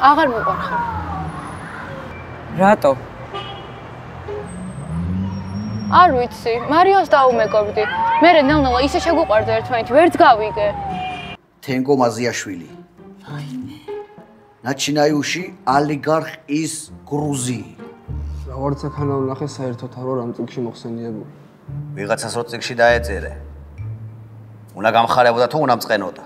აღარ მიყვარხარ. რატო? არ ვიცი, მარიოს დაუმეგობრდი. მე ნელ-ნელა ისე შეგვიყვარდა ერთმანეთი, ვერც გავიგე. თენგო მაზიაშვილი. აიმე. ნაჩინაიუში ალიგარხ ის გრუზი. როგორც ახანა ვნახე საერთოდ არ ვარ ამ წიგში მოხსენიებული. ვიღაცას რო წიგში დაეწერე. უნდა გამხარებოდა თუ უნდა მწყენოდა.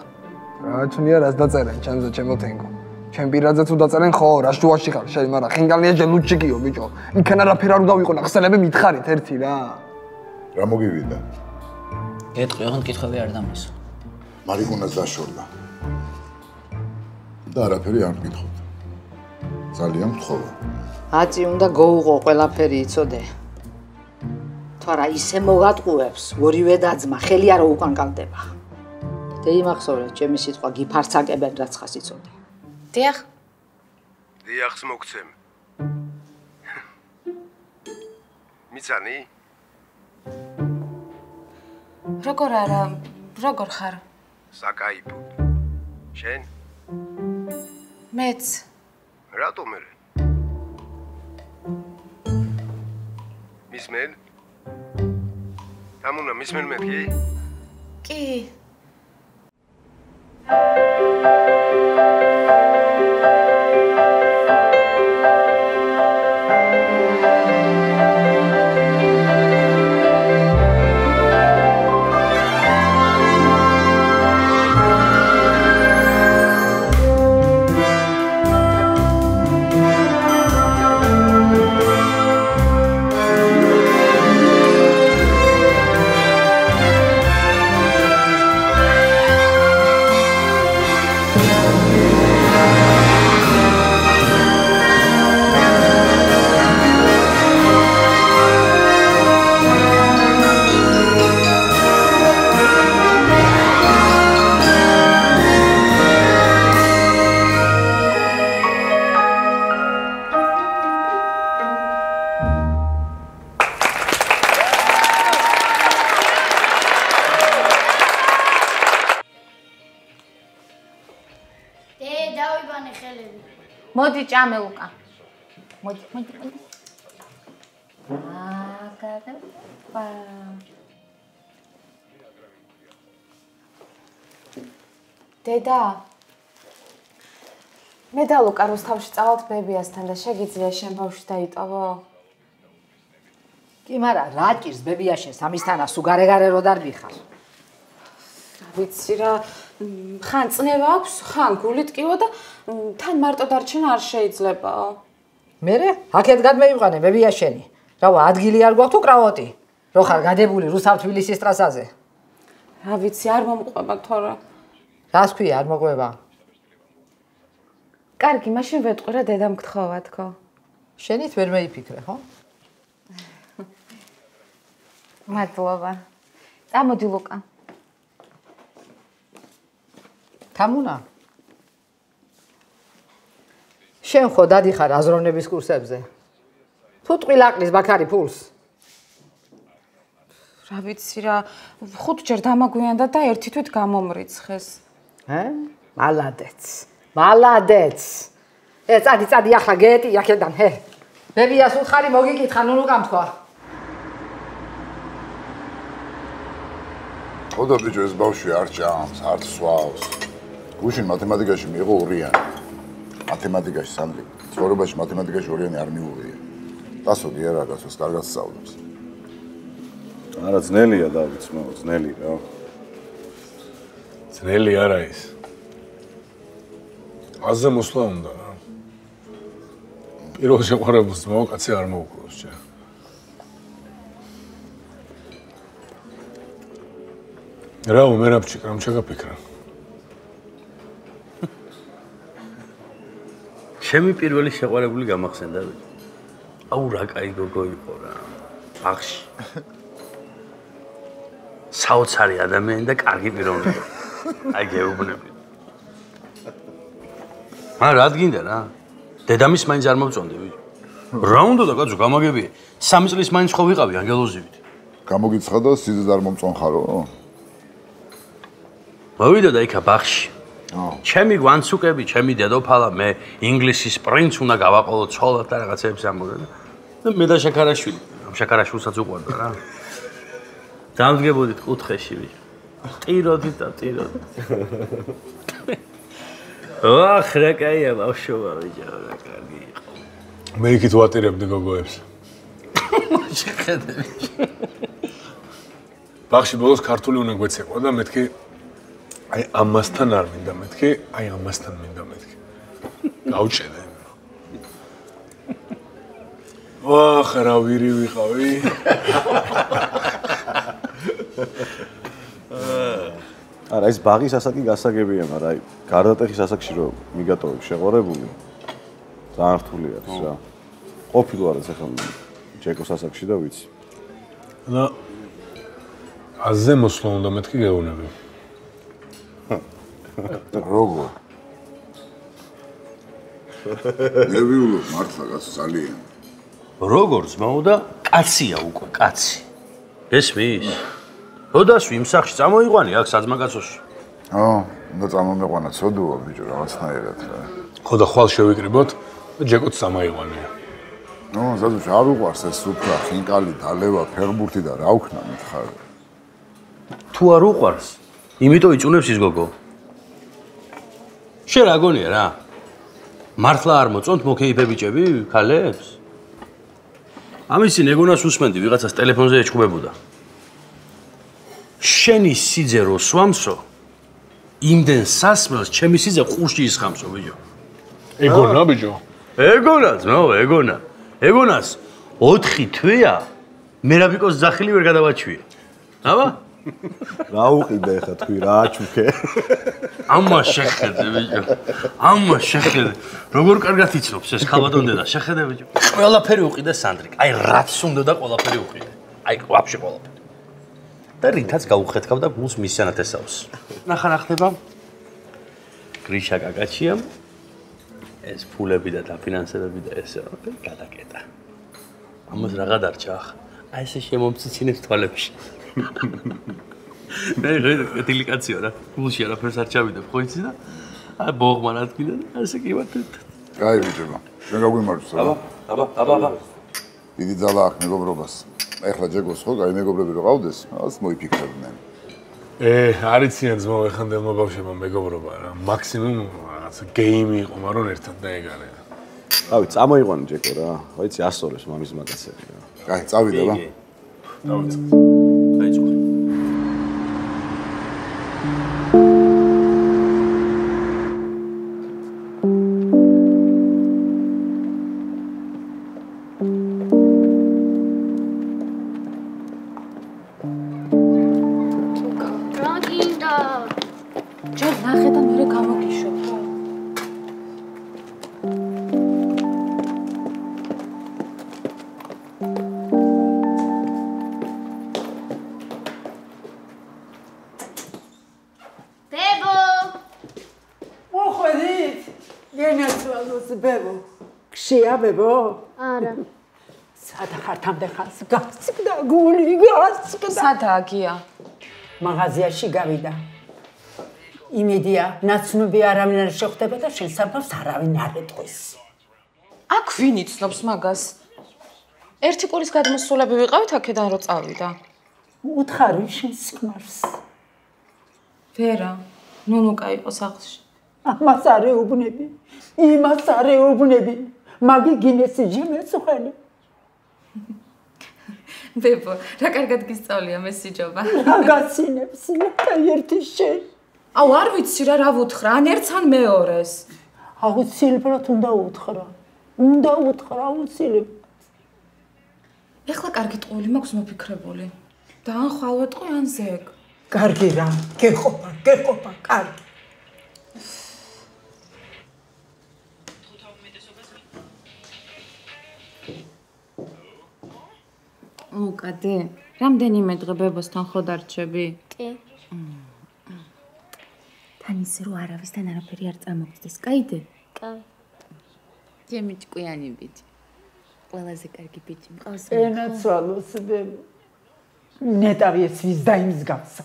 რა ჩნია რას დაწერენ ჩემზე ჩემო თენგო. ჩემ პირადზე თუ დაწერენ ხო რა შუაში ხარ შენ მაგრამ ხინგალია ჟელუჩიკიო ბიჭო. იქან არაფერ არ უნდა ვიყო ნახსენები მითხარით ერთი რა. რა მოგივიდა? გეტყვი ოღონდ კითხვები არ დამისო. მარიგონას დაშორდა. და არაფერი არ მკითხოთ. ძალიან მთხოვა. აწი უნდა გოუღო ყველაფერი იცოდე. თორა ისე მოგატყუებს, ორივე დაძმა ხელი არა უკან კალდება. დეი მახსოვრე, ჩემი სიტყვა გიფარცაკებენ რაც ხას იცოდე. დიახ. დიახს მოგცემ. მიცანი? როგორ არა, როგორ ხარ? საკაიფო. შენ? მეც. რატო მე? მისმენ? თამუნა მისმენ მეთქი? კი. მოდი დედა. მე და ლუკა რუსთავში წავალთ ბებიასთან და შეგიძლია შენ ბავშვი დაიტოვო? კი, მაგრამ რა ჭირს ბებიაშენს ამისთანა სუგარე-გარე რო დარბიხარ? ვიცი რა, ხან წნევა აქვს, ხან გული ტკივა და თან მარტო დარჩენა არ შეიძლებაო. მერე აქეთ გადმეიყვანე ბებიაშენი. რავა ადგილი არ გვაქვს თუ კრავოტი? რო ხარ გადებული რუსავ თბილისის ტრასაზე? რა ვიცი, არ მომყვება თორე. რას ქვია არ მოყვება? კარგი, მაშინ ვეტყვი რა დედამ გთხოვა თქო. შენით ვერ მეიფიქრე, ხო? მადლობა. წამოდი ლუკა. თამუნა. შენ ხო დადიხარ აზროვნების კურსებზე? თუ ტყილაკლის ბაქარი ფულს? რა ვიცი რა, ხუთჯერ დამაგვიანდა და ერთი თვით გამომრიცხეს. ჰე? მალადეც. მალადეც. ე წადი წადი ახლა გეტი აქედან, ჰე. ბებიას უთხარი მოგიკითხა ნუნუ გამთქვა. ხოდა ბიჭო ეს ბავშვი არ ჭამს, არ სვავს. გუშინ მათემატიკაში მიიღო ორიანი. მათემატიკაში სანდრი, ცხოვრებაში მათემატიკაში ორიანი არ მიუღია. დასოდი არა, გასოს კარგად სწავლობს. არა ძნელია დავით, მო, ძნელი რა. ძნელი არა ის. აზე მოსვლა უნდა რა. პირველ შეყვარებულს მოვაკაცე არ მოუკლოს ჩა. რა უმერაფჩი კამ ჩაგაფიქრა. ჩემი პირველი შეყვარებული გამახსენდა. აუ რა кай გოგო იყო რა. ბახში. საოცარი ადამიანი და კარგი პიროვნება. აი გეუბნები. მაგრამ რა გინდა რა? დედამის მაინც არ მომწონდი ბიჭო. რა უნდა და კაცო გამაგები? სამი წლის მაინც ხო ვიყავი ანგელოზივით. გამოგიცხადა სიზეს არ მომწონხარო? მოვიდა და იქა ბახში. ჩემი გვანცუკები, ჩემი დედოფალა, მე ინგლისის პრინც უნდა გავაყოლო ცოლად და რაღაცეებს ამბობენ. და მე და შაქარაშვილი, ამ შაქარაშვილსაც უყვარდა რა. დამდგებოდით კუთხეში ვი. ტიროდი და ტიროდი. ვახ, რა კაია ბავშვობა ბიჭო, რა კარგი იყო. მე იქით ვატირებდი გოგოებს. შეხედე. ბახში ბოლოს ქართული უნდა გვეცეყო და მეთქი აი ამასთან არ მინდა მეთქი, აი ამასთან მინდა მეთქი. გავჭედე. ვახ, რა ვირი ვიყავი. არა, ეს ბაღის ასაკი გასაგებია, მაგრამ აი გარდატეხის ასაკში რომ მიგატოვებ შეღორებული ძალიან რთული არის რა. ყოფილი ვარ ეს ახლა ჯეკოს ასაკში და ვიცი. და აზე მოსვლა უნდა მეთქი გეუნები. როგორ? ნერვიულობ მართლა კაცო ძალიან. როგორ ძმაო და კაცია უკვე, კაცი. ესმის? როდას ვიმ სახში წამოიყვანი აქ საძმაკაცოში? ო, უნდა წამომეყვანა ცოდუა ბიჭო რაღაცნაირად რა. ხო და ხვალ შევიკრიბოთ და ჯეკოც სამაიყვანია. ნუ ზადუш არ უყარს ეს სუფრა, ხინკალი, დალევა, ფერბურთი და რა ვქნა მითხარ. თუ არ უყვარს, იმიტომ იწუნებს ის გოგო. შენ რა გონია რა? მართლა არ მოწონთ მოკეიფე ბიჭები, ქალებს? ამისი ნეგონას უსმენდი, ვიღაცას ტელეფონზე ეჩხუბებოდა. შენი სიძე რო სვამსო, იმდენ სასმელს ჩემი სიძე ყურში ისხამსო, ბიჭო. ეგონა ბიჭო. ეგონა, ძმაო, ეგონა. ეგონას 4 თვეა მერაბიკოს ძახილი ვერ გადავაჩვია. აბა? რა უყიდე ხა თქვი რა აჩუქე. ამა შეხედე ბიჭო. ამა შეხედე. როგორ კარგად იცნობს ეს ხალბატონ დედა, შეხედე ბიჭო. ყველაფერი უყიდე სანდრიკ. აი რაც უნდა და ყველაფერი უყიდე. აი ვაფშე ყველაფერი. და რითაც გაუხეთქავ და გულს მისიანად ესავს. ნახა რა ხდება? გრიშა კაკაჩიამ ეს ფულები და დაფინანსებები და ესე რა გადაკეტა. ამას რაღა დარჩა ახ? აი ესე შემომციცინებს თვალებში. მე რე დელიკაციო რა. გულში არაფერს არ ჩავიდებ, ხო იცი და აი ბოღმა რა თქვიდა და ესე კი ვარ. კაი ბიჭო. შენ გაგვიმარჯვს რა. აბა, აბა, აბა, აბა. დიდი ძალა აქვს მეგობრობას. ეხლა ჯეგოს ხო, კაი მეგობრები რო ყავდეს, ას მოიფიქრებდნენ. ე, არიციან ძმაო ეხანდებმა ბავშვებმა მეგობრობა რა. მაქსიმუმ რაღაცა გეიმი იყო, მაგრამ ერთად და ეგ არის. რავი, წამოიყვანე ჯეკო რა. ვიცი, ასწორებს მამის მაგაცები რა. კაი, წავიდე რა. დავიწყე. ქშია ბებო? არა. სადახართამდე ხანს გასწდა გული გასწდა. სადაა გია? მაღაზიაში გავიდა. იმედია, ნაცნობი არავინ არ შეხვდება და შენ საფავს არავინ არ ეტყვის. აქ ვინ იცნობს მაგას? ერთი კვირის გადმოსულები ვიყავით აქედან რო წავიდა. უთხარი შენ სკმარს. ვერა, ნუნუკა იყო სახლში. ამას არ ეუბნები. იმას არ ეუბნები. მაგი გინესი ჯიმეცხვენი. ბებო, რა კარგად გისწავლია მესიჯობა. აგაცინებს და ერთი შენ. აუ არ ვიცი რა რა ვუთხრა, ან ერთს ან მეორეს. აუცილებლად უნდა უთხრა. უნდა უთხრა აუცილებლად. ეხლა კარგი ტყუილი მაქვს მოფიქრებული. და ან ხვალვეტყვი ან ზეგ. კარგი რა, გეყოფა, გეყოფა, კარგი. უკადე. რამდენიმე დღე ბებოსთან ხო დარჩები? კი. თან ისე რომ არავისთან არაფერი არ წამოგწდეს. კაიდე? კაი. ჯემი ჭკვიანი ბიჭი. ყველაზე კარგი ბიჭი მყავს. ენაცვალოს დებო. ნეტავი ეს ვის დაიმსგავსა.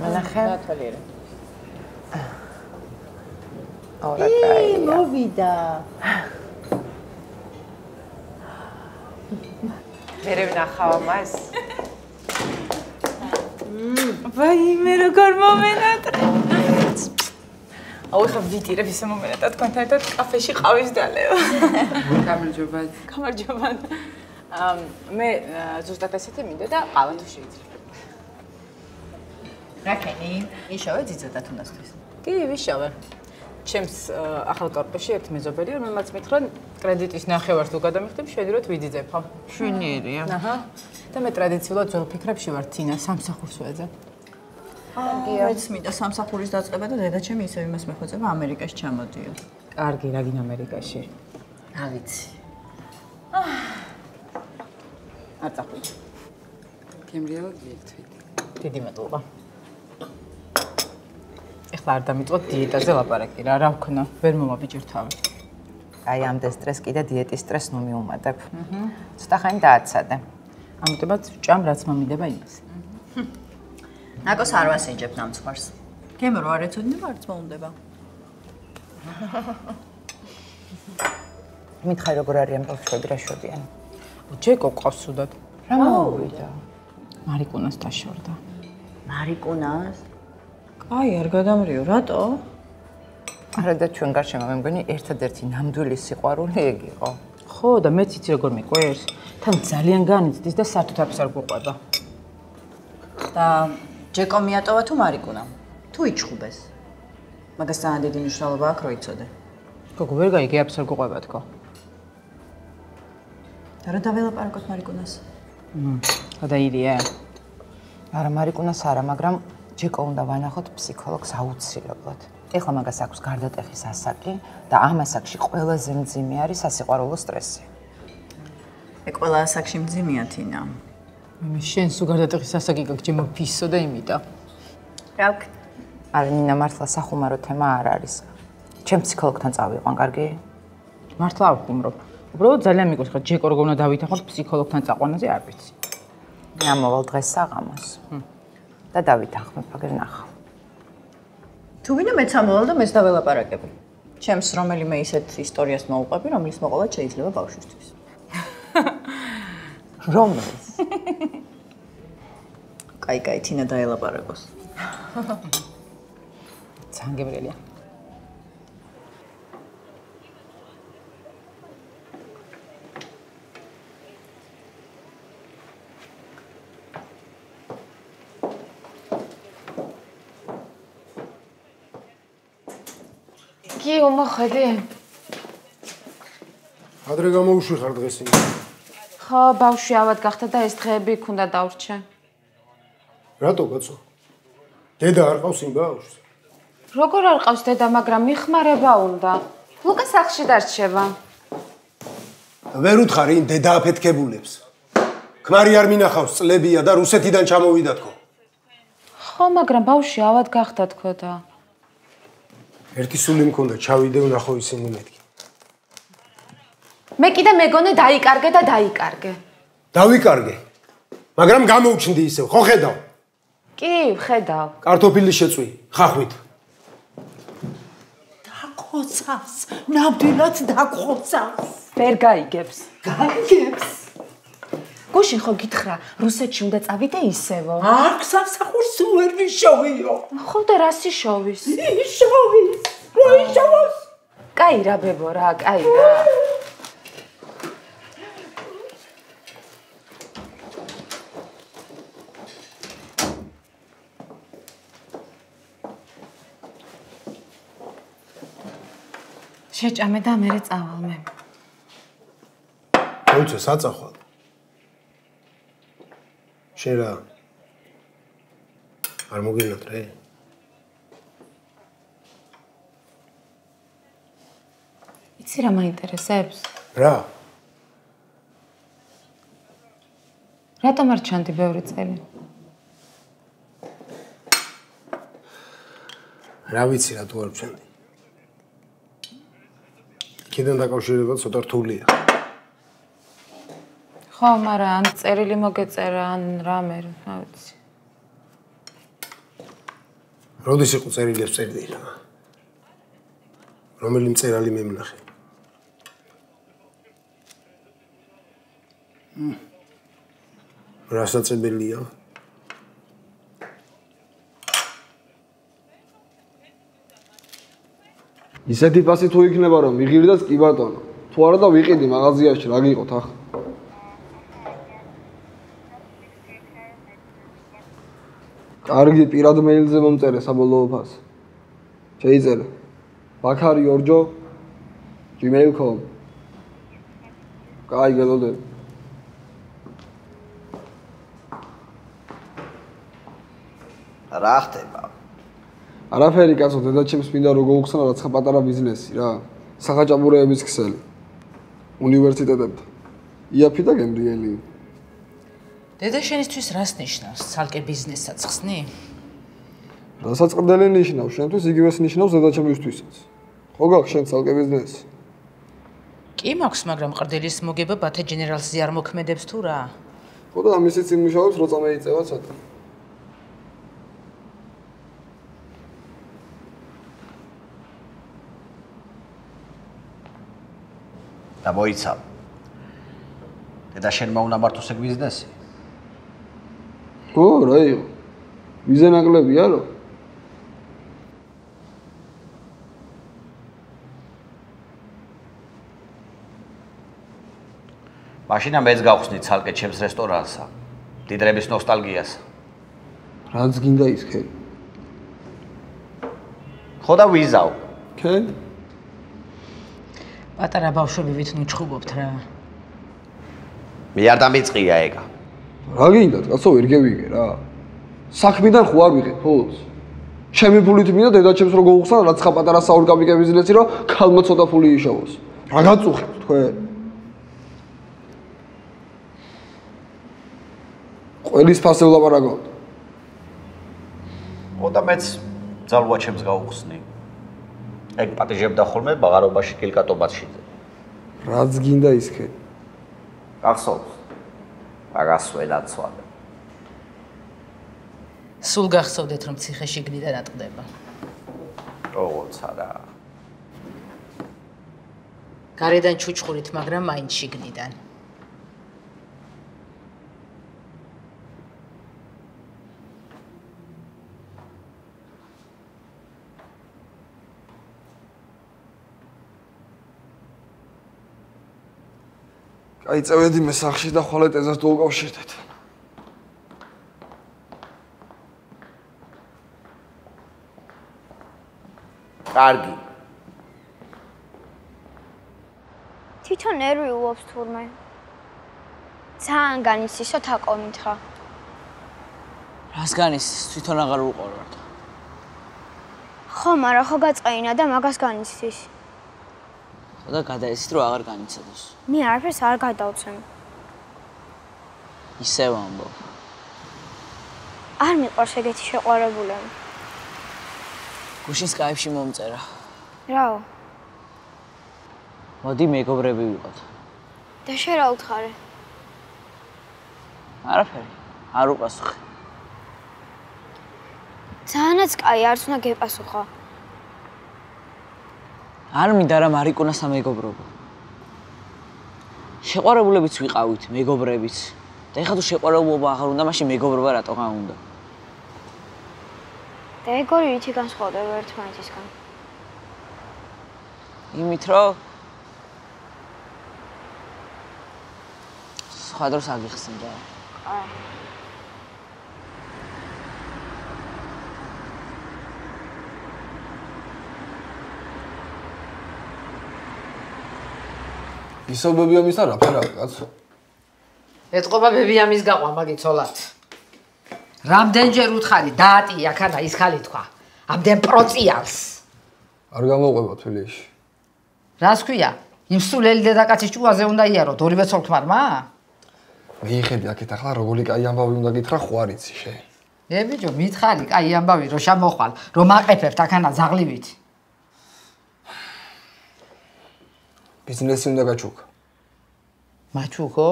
მანახე? ნათალიერე. ორა კაი. მოვიდა. მერე ვნახავ მას. ვაიმე როგორ მომენატრე. აუ ხა ვიტირებ ისე მომენატრა თქვენთან ერთად კაფეში ყავის დალევა. გამარჯობა. გამარჯობა. ამ მე ზუსტად ესეთი მინდა და ყავა თუ შეიძლება. რაკენი? იშოვე ძიძა თუნდასთვის. კი, ვიშავე. ჩემს აა, ახალ კორპუსში ერთ მეზობელია, რომელმაც მითხრა კრედიტის ნახევარს თუ გადამიხდებ, შედიროთ ვიდიძებო. შვენიერია. აჰა. და მე ტრადიციულად ძველ ფიქრებში ვარ თინა სამსახურს ვეძებ. კარგია. მეც მინდა სამსახურის დაწყება და დედაჩემი ისევ იმას მეხოწება ამერიკაში ჩამოდიო. კარგი, რა გინ ამერიკაში. რა ვიცი. არ წახვიდე. გემრიალა გიერთვით. დიდი მადლობა. ეხლა არ დამიწყოთ დიეტაზე ლაპარაკი რა, რა ვქნა? ვერ მომაბიჯერ თავი. აი ამდე სტრეს კიდე დიეტის სტრეს ნუ მიუმატებ. აჰა. ცოტა ხანი დააცადე. ამიტომაც ვჭამ რაც მომიდება იმას. ნაკოს არ ვასინჯებ ნამცხვარს. გემო რო არ ეცოდინება, არც მოუნდება. მითხარი როგორ არის ამ ბავშვები რა შობიან. ჯეკო ყავს სუდად. რა მოვიდა? მარიკუნას დაშორდა. მარიკუნას? კაი, არ გადამრიო, რატო? არა და ჩვენ გარშემო მე მგონი ერთადერთი ნამდვილი სიყვარული ეგ იყო. ხო და მეც იცი როგორ მიყვერს. თან ძალიან განიცდის და საერთოდ არც არ გვყვება. და ჯეკო მიატოვა თუ მარიკუნა? თუ იჩხუბეს? მაგას ძალიან დიდი მნიშვნელობა აქვს, რო იცოდე. გოგო ვერ გაიგე აფს არ გვყვება თქო. და რა დაველაპარაკოთ მარიკუნას? გადაირია. არა მარიკუნას არა, მაგრამ ჯეკო უნდა ვანახოთ ფსიქოლოგს აუცილებლად. ეხლა მაგას აქვს გარდატეხის ასაკი და ამ ასაკში ყველაზე მძიმე არის სასიყვარულო სტრესი. ე ყველა ასაკში მძიმეა თინა. შენ სულ გარდატეხის ასაკი გაქვს ჩემო ფისო და იმიდა. რა ვქ? არა ნინა მართლა სახუმარო თემა არ არის. ჩემ ფსიქოლოგთან წავიყვან, კარგი? მართლა არ ვხუმრობ. უბრალოდ ძალიან მიგოს ხა ჯეკო როგორ უნდა დავითახოთ ფსიქოლოგთან წაყვანაზე არ ვიცი. მე ამოვალ დღეს საღამოს. და დავითახმებ, აგერ ნახავ. თუ ვინმე მეც ამოვალ და მეც დაველაპარაკები. ჩემს რომელიმე ისეთ ისტორიას მოუყვები, რომლის მოყოლა შეიძლება ბავშვისთვის. რომლის? კაი, კაი, თინა დაელაპარაკოს. ძანგებრელია. კი, უმოხედი. ადრე გამოუშვი ხარ დღეს იმ. ხო, ბავშვი ავად გახდა და ეს დღეები ქუნდა დავრჩე. რატო კაცო? დედა არ ყავს იმ ბავშვს? როგორ არ ყავს დედა, მაგრამ მიხმარება უნდა. ლუკა სახში დარჩება. ვერ უთხარი იმ დედა აფეთქებულებს. ქმარი არ მინახავს წლებია და რუსეთიდან ჩამოვიდა თქო. ხო, მაგრამ ბავშვი ავად გახდა თქო და. ერთი სული მქონდა, ჩავიდე ვნახო ისინი მეთქი. მე კიდე მეგონე დაიკარგე და დაიკარგე. დავიკარგე. მაგრამ გამოუჩნდი ისევ, ხო ხედავ? კი, ხედავ. კარტოფილი შეწვი, ხახვით. დაკოცავს, ნამდვილად დაკოცავს. ვერ გაიგებს. გაიგებს. გუშინ ხო გითხრა, რუსეთში უნდა წავიდე ისევო. აქ სამსახურს სულ ვერ ვიშოვიო. ხო და რა სიშოვის? იშოვის. რო იშოვოს. კაი რა ბებო რა, კაი რა. შეჭამე და მე წავალ მე. მოიცე საწახვალ. შენ რა არ მოგინატრე? იცი რა მაინტერესებს? რა? რატომ არ ჩანდი ბევრი წელი? რა ვიცი რა თუ არ ვჩენდი. კიდენ დაკავშირება ცოტა რთულია. ხო, მაგრამ ან წერილი მოგეწერა, ან რამე, რა ვიცი. როდის იყო წერილებს წერდი რა? რომელი მწერალი მემნახე? მ. რასაწებელია? ისეთი პასი თუ იქნება რომ მიღირდეს კი ბატონო. თუ არა და ვიყიდი მაღაზიაში რა გიყოთ ახლა? კარგი პირად მეილზე მომწერე საბოლოო ფასი. შეიძლება. ბაქარი ორჯო gmail.com კაი გელოდები. რა ხდება? არაფერი კაცო, დედაჩემს მინდა რომ გაუხსნა რაცხა პატარა ბიზნესი რა. სახაჭაბურეების ქსელი. უნივერსიტეტებთან. იაფი და გემრიელი. დედა შენისთვის რას ნიშნავს? ცალკე ბიზნესსაც ხსნი? რასაც ყრდელი ნიშნავს, შენთვის იგივეს ნიშნავს დედაჩემისთვისაც. ხო გაქვს შენ ცალკე ბიზნესი? კი მაქვს, მაგრამ ყრდელის მოგება ბათა ჯენერალზე არ მოქმედებს თუ რა? ხო და ამისიც იმუშავებს, როცა მეიწევა ცოტა. და მოიცავ. და შენმა უნდა მართოს ეგ ბიზნესი. ო, რა იყო? ვიზე ნაკლებია რო? მაშინა მეც გავხსნი ცალკე ჩემს რესტორანსა. დიდრების ნოსტალგიას. რაც გინდა ის ხე? ხო და ვიზავ. ქე? პატარა ბავშვები ვით ნუჩხუბობთ რა. მე არ დამიწყია ეგა. რა გინდა, კაცო, ვერ გევიგე რა. საქმიდან ხო არ ვიღებ ფულს? ჩემი ფულით მინდა დედაჩემს რო გაუხსნა რაც ხა პატარა საორგანიკე ბიზნესი რო ქალმა ცოტა ფული იშოვოს. რა გაწუხებთ თქვენ? ყველის ფასე ვლაპარაკობ. ხო და მეც ძალვა ჩემს გაუხსნი. ეგ პატიჟებდა ხოლმე ბაღარობაში კილკატობაშიძე. რაც გინდა ის ხე? გახსოვს. მაგას ვენაცვალე. სულ გახსოვდეთ რომ ციხეში გნიდან ატყდება. როგორც არა. გარედან ჩუჩხურით, მაგრამ მაინც შიგნიდან. აი წევედი მე სახში და ხვალე ტეზას დაუკავშირდეთ. კარგი. თვითონ ნერვი უობს თურმე. ძალიან განიცისო თაკო მითხრა. რას განიცის? თვითონ აღარ უყურებ. ხო, მაგრამ ხო გაწყეინა და მაგას განიცის. და გადაიცით რომ აღარ განიცადოს. მე არაფერს არ გადავცემ. ისევ ამბობ. არ მიყვარს ეგეთი შეყვარებულები. გუშინ სკაიპში მომწერა. რაო? მოდი მეგობრები ვიყოთ. და შენ რა უთხარე? არაფერი. არ უპასუხე. ძალიანაც კაი, არც უნდა გეპასუხა. არ მინდა რა მარიკონა სამეგობრობო. შეყვარებულებიც ვიყავით, მეგობრებიც. და ეხლა თუ შეყვარებულობა აღარ უნდა, მაშინ მეგობრობა რატო გან უნდა? და ეგორი ვითი განსხვავდება ერთმანეთისგან? იმით რომ სხვა დროს აგიხსნდა. აი. ისობები ამის და რა ფერა კაცო? ეთყობა ბებიამის გაყვა მაგიცოლად. რამდენჯერ უთხარი დაატი აქანა ის ხალი თქვა. ამდენ პროციალს. არ გამოყვება თვილიში. რას ქვია? იმ სულელი დედაკაცის ჭუაზე უნდა იაროთ ორივე ცოლთმარმა? მიიხედი აქეთ ახლა როგორი კაი ამბავი უნდა გითხრა ხო არიცი შე. ე ბიჭო, მითხარი, კაი ამბავი რო შემოხვალ, რომ აყეფებთ აქანა ზაღლივით. ბიზნესი უნდა გაჩუქ. მაჩუქო?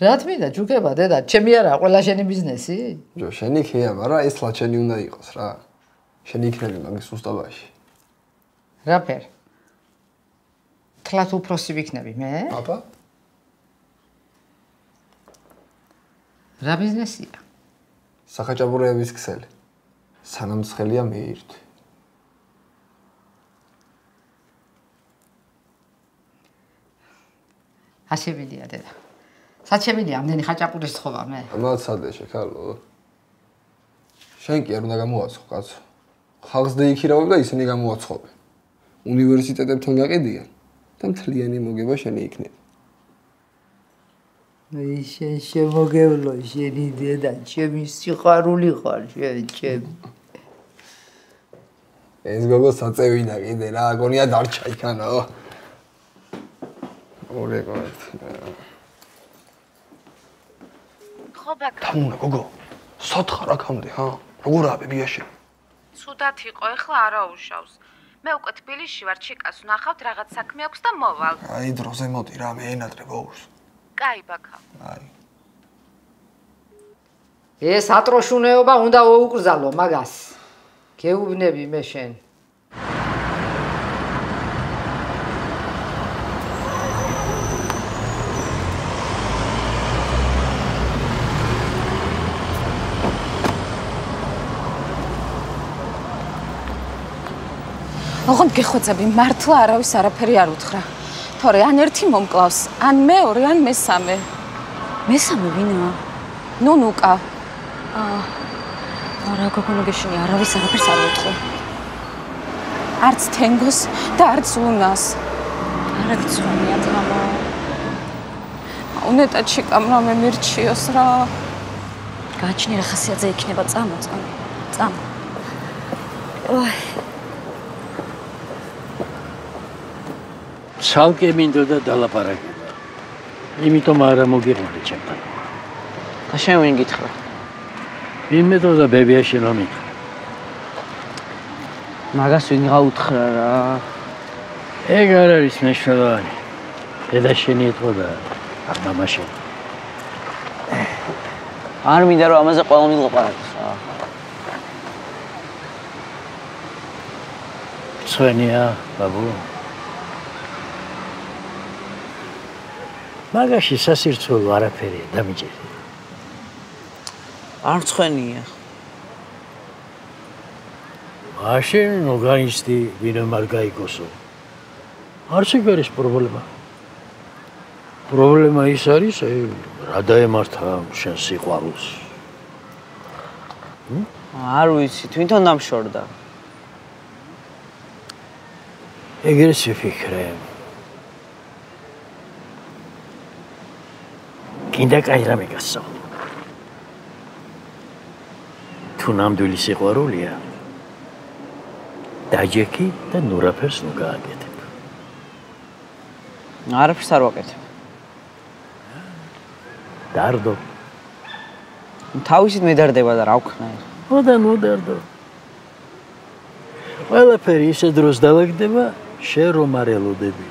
რა თქმა ჯუქება დედა, ჩემი არა, ყველა შენი ბიზნესი? ჯო, შენი ხეა, მაგრამ ეს ლაჩენი უნდა იყოს რა. შენი იქნები მაგის უსტაბაში. რა ფერ? თლათ უფროსი ვიქნები მე? აბა. რა ბიზნესია? სახაჭაბურეების ქსელი. სანამ ცხელია მეირთვი. ასებილია დედა. საჩებილია ამდენი ხაჭაპურის თხოვა მე. ამაცადე შეხალო. შენ კი არ უნდა გამოაცხო კაცო. ხალხს დაიქირავებ და ისინი გამოაცხობენ. უნივერსიტეტებთან გაყიდიან და მთლიანი მოგება შენი იქნება. აი შენ შემოგევლო შენი დედა, ჩემი სიყვარული ხარ შენ, ჩემი. ეს გოგო საწევინა კიდე რა, გონია დარჩა იქანო. ორე გოთ. ხო ბაკა. თამუნა გოგო. სათხარ აქამდე, ჰა? როგორაა ბებიაში? ცუდად იყო, ეხლა არაუშავს. მე უკვე თბილისში ვარ, ჩიკას ვნახავთ, რაღაც საქმე აქვს და მოვალ. აი დროზე მოდი რა, მე ენატრე ბოურს. კაი, ბაკა. აი. ეს ატროშუნეობა უნდა ოუკრძალო მაგას. გეუბნები მე შენ. ოღონდ გეხვეწები, მართლა არავის არაფერი არ უთხრა. თორე ან ერთი მომკლავს, ან მეორე, ან მესამე. მესამე ვინაა? ნუნუკა. აა არა გოგონა გეშინი არავის არაფერს არ უთხრა. არც თენგოს და არც ლუნას. არა გიცხვენია თამო. უნეტა ჩიკამ რამე მირჩიოს რა. გაჩნი რა ხასიათზე იქნება წამო წამო. წამო. ოი ცალკე მინდოდა დალაპარაკება. იმიტომ არა მოგიყვანე ჩემთან. და შენ ვინ გითხრა? იმედოდა ბებიაში რომ მითხრა. მაგას ვინ გაუთხრა რა? ეგ არ არის მნიშვნელოვანი. დედა შენი ეთქოდა არ მამაში. არ მინდა რომ ამაზე ყველა მილაპარაკოს რა. ცვენია, ბაბუ. მაგაში სასირცულო არაფერია დამიჯერე. არ ცხენია. მაშინ ნოგაისტი ვინმე არ გაიგოსო. არც ეგ არის პრობლემა. პრობლემა ის არის, აი, რა დაემართა შენ სიყვარულს. არ ვიცი, თვითონ დამშორდა. ეგრე შეფიქრე. კიდე კაი რამე გასო. თუ ნამდვილი სიყვარულია, დაჯექი და ნურაფერს ნუ გააკეთებ. არაფერს არ ვაკეთებ. დარდო. თავისით მედარდება და რა ვქნა? ოდა ნუ დარდო. ყველაფერი ისე დროს დავაგდება, შენ რომ არ ელოდები.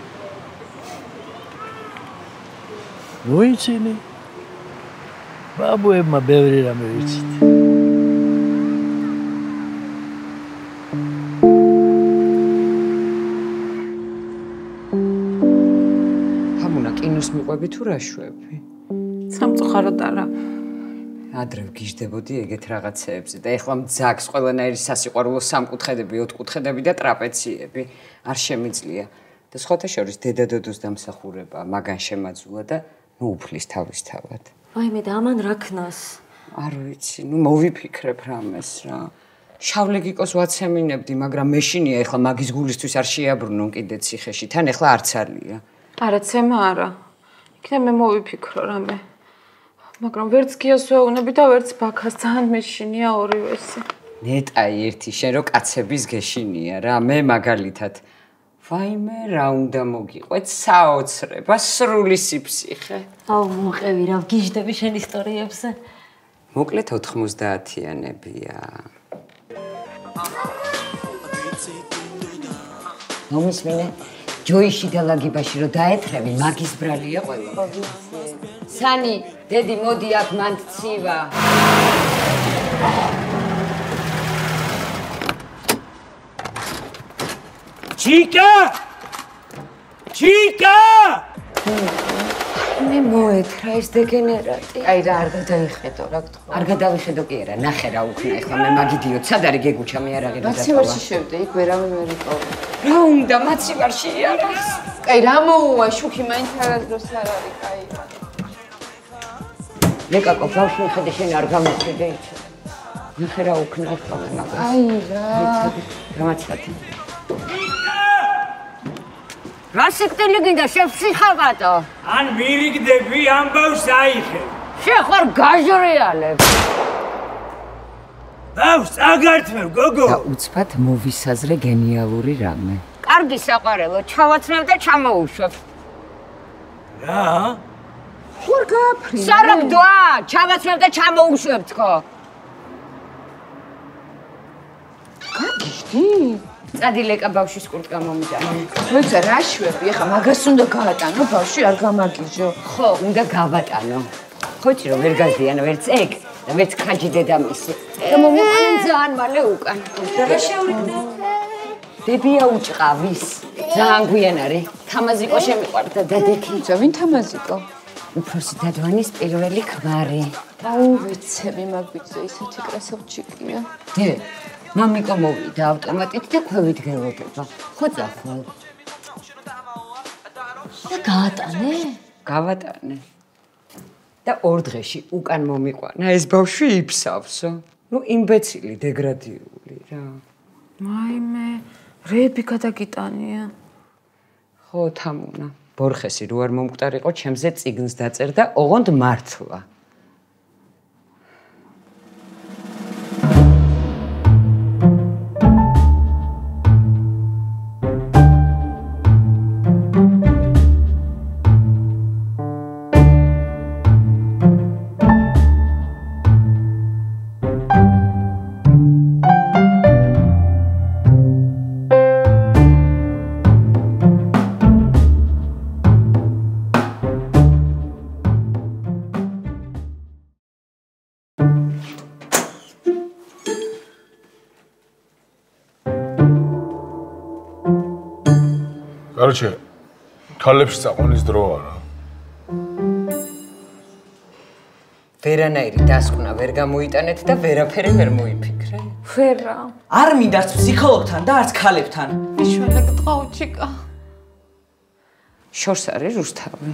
ნუ იცინი. ბაბუებმა ბევრი რამე ვიცით. თამუნა კინოს მიყვები თუ რა შვები? სამწუხაროდ არა. ადრე ვგიჟდებოდი ეგეთ რაღაცეებზე და ეხლა მძაგს ყველანაირი სასიყვარულო სამკუთხედები, ოთხკუთხედები და ტრაპეციები არ შემიძლია. და სხვათა შორის დედადოდოს დამსახურება მაგან შემაძულა და ნუ უფლის თავისთავად. აი მე და ამან რა ქნას? არ ვიცი, ნუ მოვიფიქრებ რამეს რა. შავლეგიკოს ვაცემინებდი, მაგრამ მეშინია ეხლა მაგის გულისთვის არ შეაბრუნონ კიდე ციხეში. თან ეხლა არც არია. არა, ცემა არა. იქნე მე მოვიფიქრო რამე. მაგრამ ვერც გიას ვეუბნები და ვერც ბაქას ძალიან მეშინია ორივესი. ნეტაი ერთი შენ რო კაცების გეშინია რა, მე მაგალითად ვაიმე რა უნდა მოგიყვეთ საოცრება, სრული სიფსიხე. აუ მოყევი რა გიჟდები შენ ისტორიებზე. მოკლედ 90-იანებია. მომისმინე ჯოიში და ლაგიბაში რო დაეთრევი, მაგის ბრალია ყველა. სანი, დედი, მოდი აქ მან ცივა. ჩიკა! ჩიკა! მე მოეთრა ეს დეგენერატი. აი რა არ გადაიხედო რა გთხოვ. არ გადავიხედო კი არა, ნახე რა უქნა ეხლა მე მაგიდიო, სად არის გეგუჩა მე არ აღება დაკავა. მაცივარში შევდე, იქ ვერავინ ვერ იყო. რა უნდა მაცივარში არის? კაი რა მოუვა შუქი მაინც არასდროს არ არის კაი. ლეკაკო ბავშვი ხედე შენ არ გამოხედე იცი. ნახე რა უქნა ეხლა მე მაგას. აი რა. გამაცათი. რა სიკვდილი გინდა შეფსიხავატო? ან მირიგდები ამბავს აიხე. შენ ხარ გაჟრიალებ. ბავს აგართმევ გოგო. და უცბად მოვისაზრე გენიალური რამე. კარგი საყვარელო, ჩავაცნებ და ჩამოუშვებ. რა? ვარ გაფრი. სარაგდვა, ჩავაცნებ და ჩამოუშვებ თქო. გაგიშდი? წადი ლეკა ბავშვის კურტკა მომიტანე. როცა რა შვები, ეხა მაგას უნდა გაატანო, ბავშვი არ გამაგიჟო. ხო, უნდა გავატანო. ხოჭი რომ ვერ გაზიანო ვერც ეგ და ვერც ხაჯი დედამისი. და მომიყვანენ ძალიან მალე უკან. რა შეურიგდე? დებია უჭყავის. ძალიან გვიან არის. თამაზიკო შემიყვარდა დადექი. ცა ვინ თამაზიკო? უფროსი დადვანის პირველი ქმარი. აუ ვიცები მაგვიძე ისეთი კრასოვჩიკია. დე, მამიკო მოვიდა ავტომატით და ქვევით გელოდება. ხო წახვალ. და გაატანე? გავატანე. და ორ დღეში უკან მომიყვანა ეს ბავშვი იფსავსო. ნუ იმბეცილი დეგრადიული რა. მაიმე, რეები გადაგიტანია. ხო, თამუნა. ბორხესი რო არ მომკვდარიყო, ჩემზე ციგნს დაწერდა, ოღონდ მართლა. კაროჩე, ქალებს წაყვანის დრო არა. ვერანაირი დასკვნა ვერ გამოიტანეთ და ვერაფერი ვერ მოიფიქრე. ვერა. არ მინდა ფსიქოლოგთან და არც ქალებთან. მიშველე გტყავ ჩიკა. შორს არის რუსთავი.